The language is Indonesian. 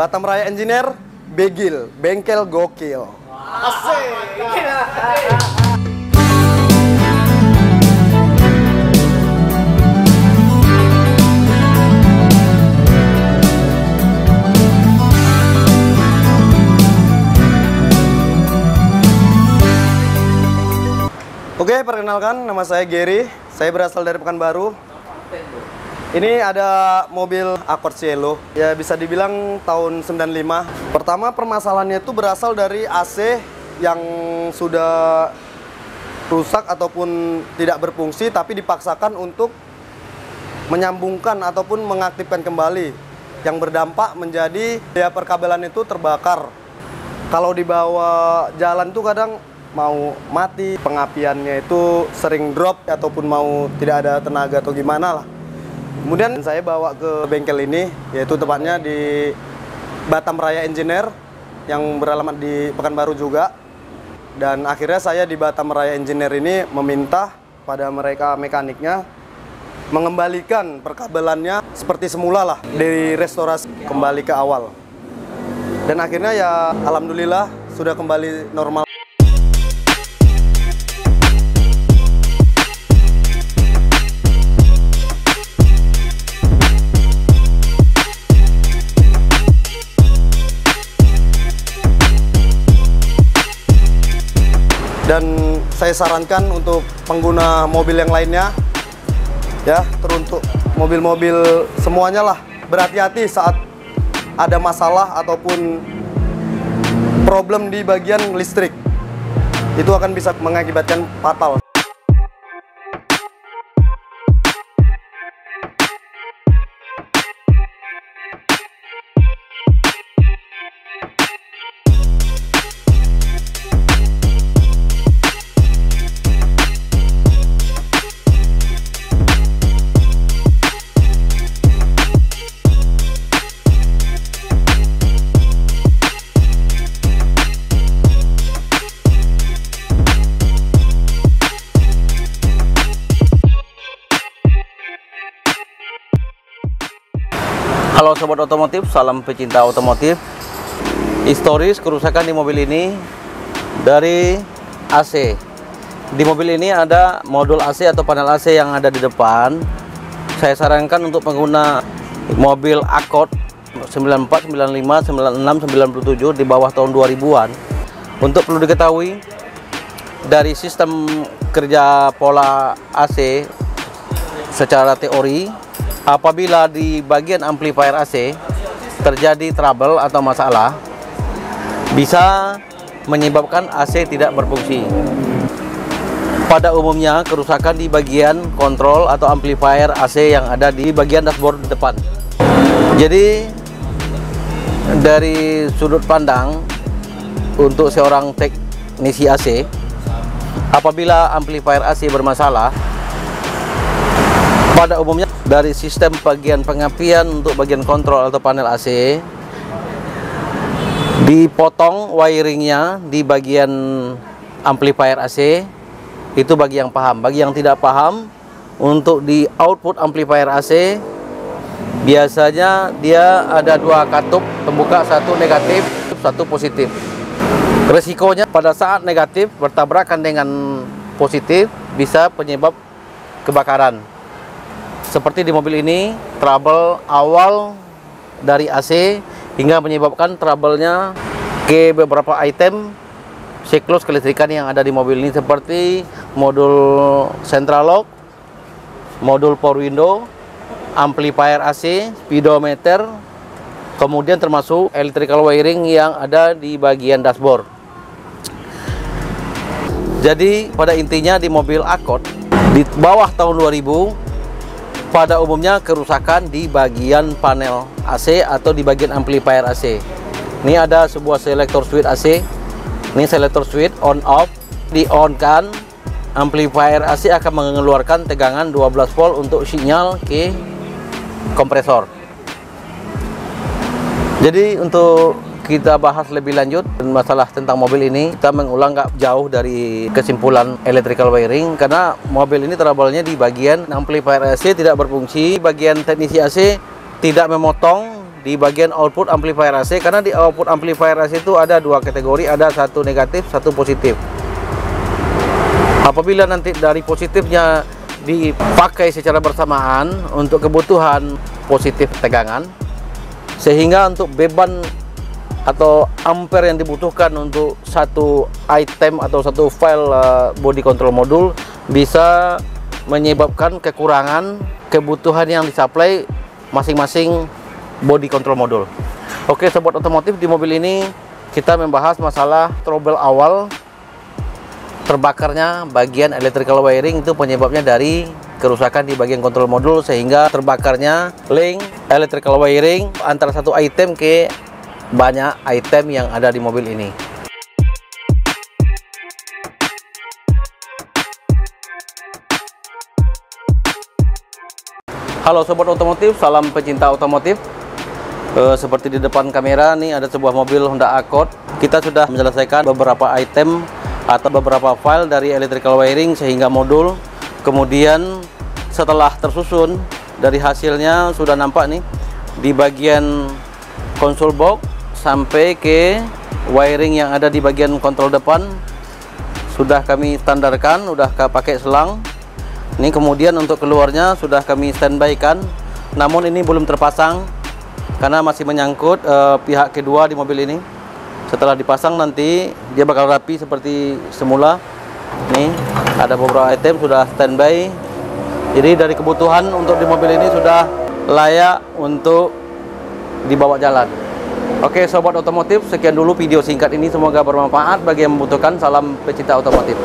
Batam Raya Engineer, Begil, bengkel gokil. Oke, perkenalkan nama saya Gary. Saya berasal dari Pekanbaru. Ini ada mobil Accord Cielo. Ya bisa dibilang tahun 95. Pertama permasalahannya itu berasal dari AC yang sudah rusak ataupun tidak berfungsi tapi dipaksakan untuk menyambungkan ataupun mengaktifkan kembali yang berdampak menjadi daya perkabelan itu terbakar. Kalau dibawa jalan tuh kadang mau mati, pengapiannya itu sering drop ataupun mau tidak ada tenaga atau gimana lah. Kemudian saya bawa ke bengkel ini, yaitu tepatnya di Batam Raya Engineer yang beralamat di Pekanbaru juga. Dan akhirnya saya di Batam Raya Engineer ini meminta pada mereka mekaniknya mengembalikan perkabelannya seperti semula lah, dari restorasi kembali ke awal. Dan akhirnya ya alhamdulillah sudah kembali normal. Dan saya sarankan untuk pengguna mobil yang lainnya ya teruntuk mobil-mobil semuanya lah. Berhati-hati saat ada masalah ataupun problem di bagian listrik. Itu akan bisa mengakibatkan fatal Halo sobat otomotif, salam pecinta otomotif. Historis kerusakan di mobil ini dari AC. Di mobil ini ada modul AC atau panel AC yang ada di depan. Saya sarankan untuk pengguna mobil Accord 94, 95, 96, 97 di bawah tahun 2000-an. Untuk perlu diketahui dari sistem kerja pola AC secara teori apabila di bagian amplifier AC terjadi trouble atau masalah bisa menyebabkan AC tidak berfungsi. Pada umumnya kerusakan di bagian kontrol atau amplifier AC yang ada di bagian dashboard depan. Jadi dari sudut pandang untuk seorang teknisi AC apabila amplifier AC bermasalah pada umumnya dari sistem bagian pengapian untuk bagian kontrol atau panel AC dipotong wiringnya di bagian amplifier AC itu bagi yang paham. Bagi yang tidak paham untuk di output amplifier AC biasanya dia ada dua katup pembuka satu negatif satu positif. Resikonya pada saat negatif bertabrakan dengan positif bisa penyebab kebakaran seperti di mobil ini trouble awal dari AC hingga menyebabkan trouble-nya ke beberapa item siklus kelistrikan yang ada di mobil ini seperti modul central lock, modul power window, amplifier AC, speedometer, kemudian termasuk electrical wiring yang ada di bagian dashboard. Jadi pada intinya di mobil Accord di bawah tahun 2000 pada umumnya kerusakan di bagian panel AC atau di bagian amplifier AC. Ini ada sebuah selector switch AC. Ini selector switch on off di on kan amplifier AC akan mengeluarkan tegangan 12 volt untuk sinyal ke kompresor. Jadi untuk kita bahas lebih lanjut masalah tentang mobil ini kita mengulang nggak jauh dari kesimpulan electrical wiring karena mobil ini trouble-nya di bagian amplifier AC tidak berfungsi bagian teknisi AC tidak memotong di bagian output amplifier AC karena di output amplifier AC itu ada dua kategori, ada satu negatif, satu positif. Apabila nanti dari positifnya dipakai secara bersamaan untuk kebutuhan positif tegangan sehingga untuk beban atau ampere yang dibutuhkan untuk satu item atau satu file uh, body control modul bisa menyebabkan kekurangan kebutuhan yang disuplai masing-masing body control modul. Oke, sobat otomotif di mobil ini kita membahas masalah trouble awal terbakarnya bagian electrical wiring itu penyebabnya dari kerusakan di bagian kontrol modul sehingga terbakarnya link electrical wiring antara satu item ke banyak item yang ada di mobil ini. Halo sobat otomotif, salam pecinta otomotif. Eh, seperti di depan kamera nih ada sebuah mobil Honda Accord. Kita sudah menyelesaikan beberapa item atau beberapa file dari electrical wiring sehingga modul. Kemudian setelah tersusun dari hasilnya sudah nampak nih di bagian konsol box sampai ke wiring yang ada di bagian kontrol depan sudah kami standarkan, sudah pakai selang. Ini kemudian untuk keluarnya sudah kami standby kan. Namun ini belum terpasang karena masih menyangkut uh, pihak kedua di mobil ini. Setelah dipasang nanti dia bakal rapi seperti semula. Nih, ada beberapa item sudah standby. Jadi dari kebutuhan untuk di mobil ini sudah layak untuk dibawa jalan. Oke sobat otomotif, sekian dulu video singkat ini semoga bermanfaat bagi yang membutuhkan. Salam pecinta otomotif.